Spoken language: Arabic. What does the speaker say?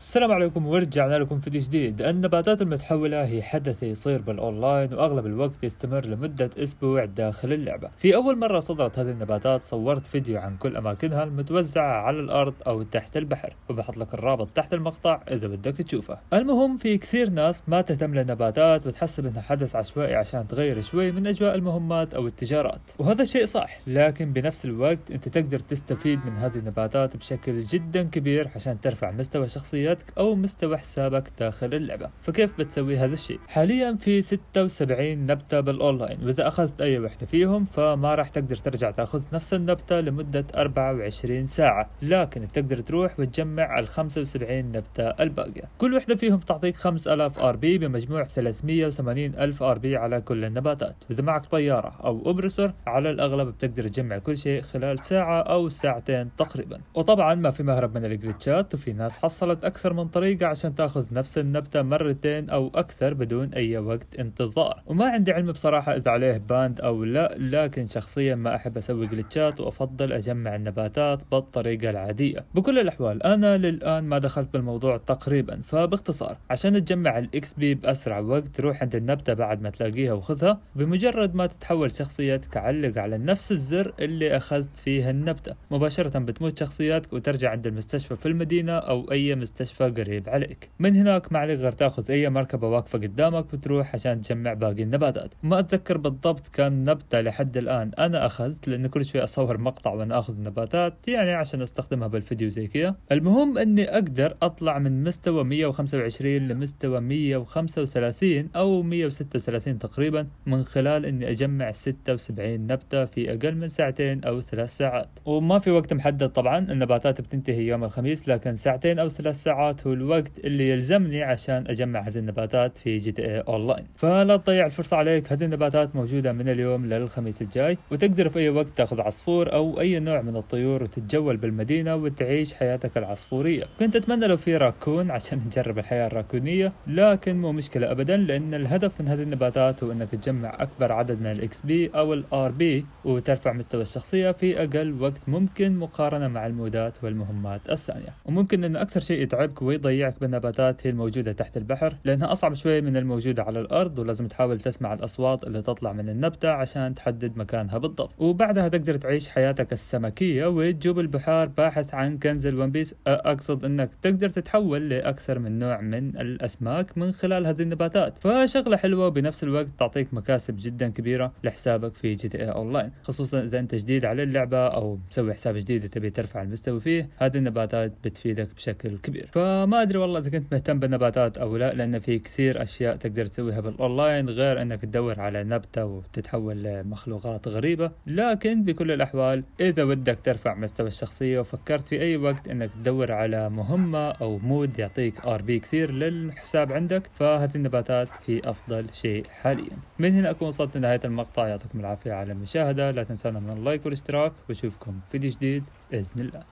السلام عليكم ورجعنا لكم فيديو جديد. النباتات المتحولة هي حدث يصير بالأونلاين وأغلب الوقت يستمر لمدة أسبوع داخل اللعبة. في أول مرة صدرت هذه النباتات صورت فيديو عن كل أماكنها المتوزعة على الأرض أو تحت البحر وبحط لك الرابط تحت المقطع إذا بدك تشوفه. المهم في كثير ناس ما تهتم للنباتات وتحسب إنها حدث عشوائي عشان تغير شوي من أجواء المهمات أو التجارات. وهذا شيء صح لكن بنفس الوقت أنت تقدر تستفيد من هذه النباتات بشكل جدا كبير عشان ترفع مستوى شخصيتك شخصيتك أو مستوى حسابك داخل اللعبة. فكيف بتسوي هذا الشيء؟ حاليا في 76 نبتة بالأونلاين. وإذا أخذت أي وحدة فيهم فما راح تقدر ترجع تأخذ نفس النبتة لمدة 24 ساعة. لكن بتقدر تروح وتجمع ال 75 نبتة الباقية. كل وحدة فيهم تعطيك 5000 RP بمجموع 380 ألف RP على كل النباتات. وإذا معك طيارة أو Oppressor على الأغلب بتقدر تجمع كل شيء خلال ساعة أو ساعتين تقريبا. وطبعا ما في مهرب من الجلتشات وفي ناس حصلت أكثر أكثر من طريقة عشان تأخذ نفس النبتة مرتين أو أكثر بدون أي وقت انتظار. وما عندي علم بصراحة إذا عليه banned أو لا لكن شخصيا ما أحب أسوي جلتشات وأفضل أجمع النباتات بالطريقة العادية. بكل الأحوال أنا للآن ما دخلت بالموضوع تقريبا فباختصار عشان تجمع ال XP بأسرع وقت روح عند النبتة بعد ما تلاقيها وخذها. بمجرد ما تتحول شخصيتك علق على نفس الزر اللي أخذت فيه النبتة. مباشرة بتموت شخصيتك وترجع عند المستشفى في المدينة أو أي مستشفى قريب عليك. من هناك ما عليك غير تاخذ أي مركبة واقفة قدامك وتروح عشان تجمع باقي النباتات. ما أتذكر بالضبط كم نبتة لحد الآن أنا أخذت لأن كل شوي أصور مقطع وأنا أخذ النباتات يعني عشان أستخدمها بالفيديو زي كذا. المهم إني أقدر أطلع من مستوى 125 لمستوى 135 أو 136 تقريبا من خلال إني أجمع 76 نبتة في أقل من ساعتين أو ثلاث ساعات. وما في وقت محدد طبعا النباتات بتنتهي يوم الخميس لكن ساعتين أو ثلاث ساعات ساعات هو الوقت اللي يلزمني عشان أجمع هذه النباتات في GTA Online. فلا تضيع الفرصة عليك هذه النباتات موجودة من اليوم للخميس الجاي وتقدر في أي وقت تأخذ عصفور أو أي نوع من الطيور وتتجول بالمدينة وتعيش حياتك العصفورية. كنت أتمنى لو في راكون عشان نجرب الحياة الراكونية لكن مو مشكلة ابدا لأن الهدف من هذه النباتات هو أنك تجمع أكبر عدد من ال XP أو ال RP وترفع مستوى الشخصية في أقل وقت ممكن مقارنة مع المودات والمهمات الثانية. وممكن إن أكثر شيء يتعبك ويضيعك بالنباتات هي الموجودة تحت البحر لأنها أصعب شوي من الموجودة على الأرض ولازم تحاول تسمع الأصوات اللي تطلع من النبتة عشان تحدد مكانها بالضبط. وبعدها تقدر تعيش حياتك السمكية وتجوب البحار باحث عن كنز ال One Piece. أقصد أنك تقدر تتحول لأكثر من نوع من الأسماك من خلال هذه النباتات. فشغلة حلوة وبنفس الوقت تعطيك مكاسب جدا كبيرة لحسابك في GTA Online. خصوصا إذا أنت جديد على اللعبة أو مسوي حساب جديد تبي ترفع المستوى فيه هذه النباتات بتفيدك بشكل كبير. فما أدري والله إذا كنت مهتم بالنباتات أو لا لأن في كثير أشياء تقدر تسويها بالأونلاين غير إنك تدور على نبتة وتتحول لمخلوقات غريبة. لكن بكل الأحوال إذا ودك ترفع مستوى الشخصية وفكرت في أي وقت إنك تدور على مهمة أو mode يعطيك RP كثير للحساب عندك فهذه النباتات هي أفضل شيء حاليا. من هنا أكون وصلت لنهاية المقطع. يعطيكم العافية على المشاهدة. لا تنسانا من ال like والاشتراك وأشوفكم فيديو جديد بإذن الله.